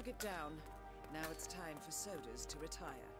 target down. Now it's time for sodas to retire.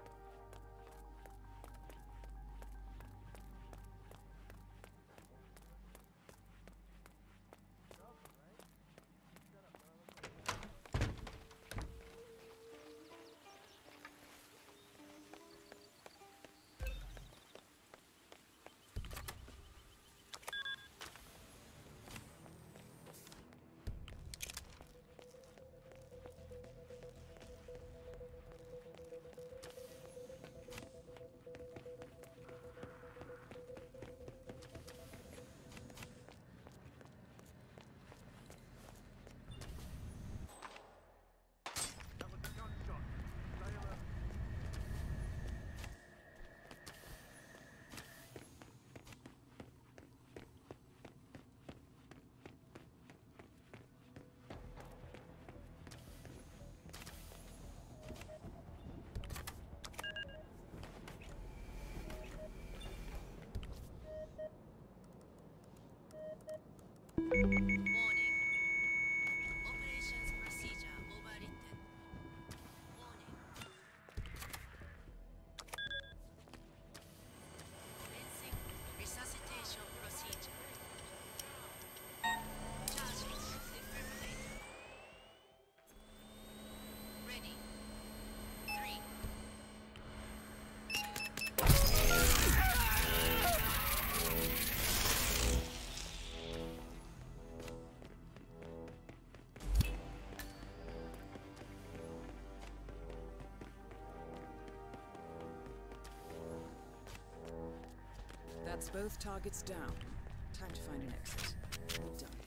That's both targets down. Time to find an exit. Done.